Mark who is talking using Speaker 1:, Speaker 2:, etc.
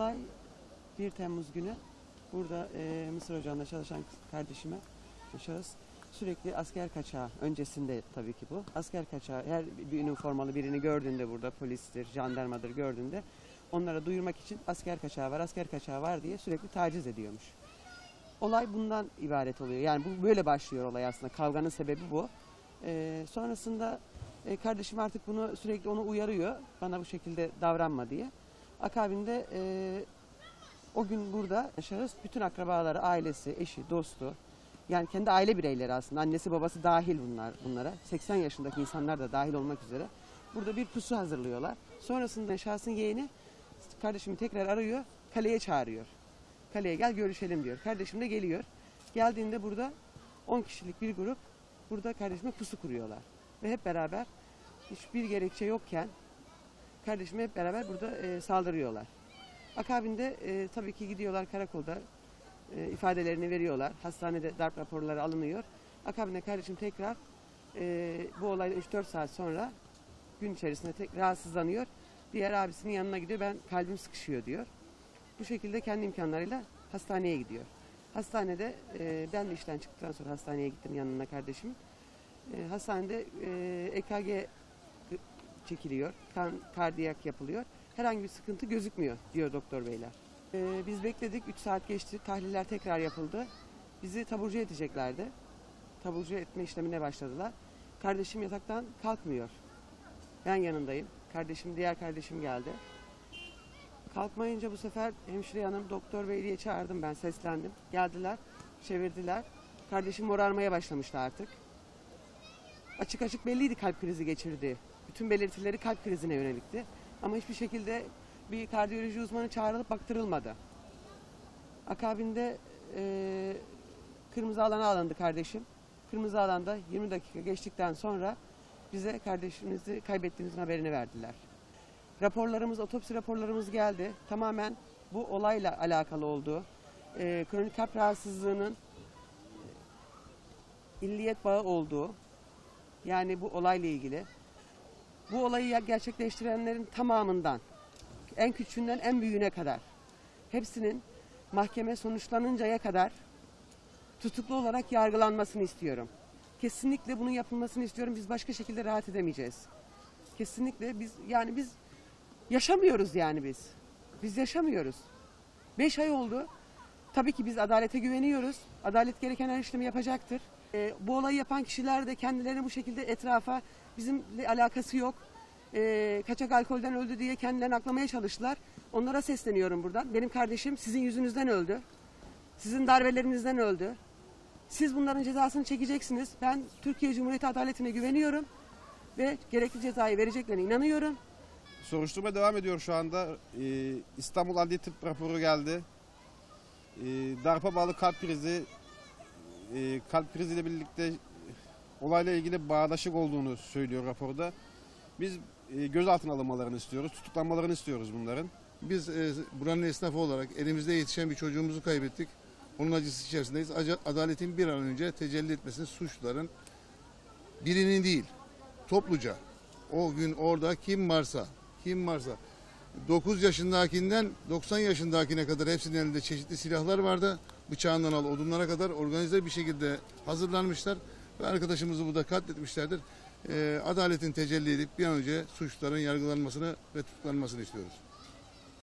Speaker 1: olay 1 Temmuz günü burada e, Mısır Ocağı'nda çalışan kardeşime şahıs sürekli asker kaçağı öncesinde tabii ki bu. Asker kaçağı her bir üniformalı birini gördüğünde burada polistir, jandarmadır gördüğünde onlara duyurmak için asker kaçağı var, asker kaçağı var diye sürekli taciz ediyormuş. Olay bundan ibaret oluyor. Yani bu böyle başlıyor olay aslında. Kavganın sebebi bu. Ee, sonrasında e, kardeşim artık bunu sürekli onu uyarıyor. Bana bu şekilde davranma diye. Akabinde e, o gün burada şahıs bütün akrabaları, ailesi, eşi, dostu yani kendi aile bireyleri aslında annesi babası dahil bunlar bunlara 80 yaşındaki insanlar da dahil olmak üzere burada bir pusu hazırlıyorlar. Sonrasında şahsın yeğeni kardeşimi tekrar arıyor kaleye çağırıyor. Kaleye gel görüşelim diyor. Kardeşim de geliyor. Geldiğinde burada 10 kişilik bir grup burada kardeşime pusu kuruyorlar. Ve hep beraber hiçbir gerekçe yokken kardeşime hep beraber burada e, saldırıyorlar. Akabinde e, tabii ki gidiyorlar karakolda e, ifadelerini veriyorlar. Hastanede darp raporları alınıyor. Akabinde kardeşim tekrar e, bu olaydan 3-4 saat sonra gün içerisinde tek rahatsızlanıyor. Diğer abisinin yanına gidiyor. Ben kalbim sıkışıyor diyor. Bu şekilde kendi imkanlarıyla hastaneye gidiyor. Hastanede e, ben de işten çıktıktan sonra hastaneye gittim yanına kardeşim. E, hastanede e, EKG çekiliyor. Kan kardiyak yapılıyor. Herhangi bir sıkıntı gözükmüyor diyor doktor beyler. Ee, biz bekledik. 3 saat geçti. Tahliller tekrar yapıldı. Bizi taburcu edeceklerdi. Taburcu etme işlemine başladılar. Kardeşim yataktan kalkmıyor. Ben yanındayım. Kardeşim, diğer kardeşim geldi. Kalkmayınca bu sefer hemşire hanım doktor bey diye çağırdım ben seslendim. Geldiler, çevirdiler. Kardeşim morarmaya başlamıştı artık. Açık açık belliydi kalp krizi geçirdiği. Bütün belirtileri kalp krizine yönelikti. Ama hiçbir şekilde bir kardiyoloji uzmanı çağrılıp baktırılmadı. Akabinde e, kırmızı alana alındı kardeşim. Kırmızı alanda 20 dakika geçtikten sonra bize kardeşimizi kaybettiğimizin haberini verdiler. Raporlarımız, otopsi raporlarımız geldi. Tamamen bu olayla alakalı olduğu, e, kronik kalp rahatsızlığının illiyet bağı olduğu, yani bu olayla ilgili. Bu olayı gerçekleştirenlerin tamamından, en küçüğünden en büyüğüne kadar, hepsinin mahkeme sonuçlanıncaya kadar tutuklu olarak yargılanmasını istiyorum. Kesinlikle bunun yapılmasını istiyorum. Biz başka şekilde rahat edemeyeceğiz. Kesinlikle biz yani biz yaşamıyoruz yani biz. Biz yaşamıyoruz. Beş ay oldu. Tabii ki biz adalete güveniyoruz. Adalet gereken her işlemi yapacaktır. Ee, bu olayı yapan kişiler de kendilerini bu şekilde etrafa bizimle alakası yok. Ee, kaçak alkolden öldü diye kendilerini aklamaya çalıştılar. Onlara sesleniyorum buradan. Benim kardeşim sizin yüzünüzden öldü. Sizin darbelerinizden öldü. Siz bunların cezasını çekeceksiniz. Ben Türkiye Cumhuriyeti adaletine güveniyorum ve gerekli cezayı vereceklerine inanıyorum.
Speaker 2: Soruşturma devam ediyor şu anda. Ee, İstanbul Adli Tıp raporu geldi. Ee, darpa bağlı kalp krizi, e, kalp kriziyle birlikte olayla ilgili bağdaşık olduğunu söylüyor raporda. Biz e, gözaltına alınmalarını istiyoruz, tutuklanmalarını istiyoruz bunların.
Speaker 3: Biz e, buranın esnafı olarak elimizde yetişen bir çocuğumuzu kaybettik. Onun acısı içerisindeyiz. Adaletin bir an önce tecelli etmesini suçluların birinin değil, topluca. O gün orada kim varsa, kim varsa 9 yaşındakinden 90 yaşındakine kadar hepsinin elinde çeşitli silahlar vardı. Bıçağından al odunlara kadar organize bir şekilde hazırlanmışlar ve arkadaşımızı burada katletmişlerdir. E, adaletin tecelli edip bir an önce suçluların yargılanmasını ve tutuklanmasını istiyoruz.